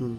嗯。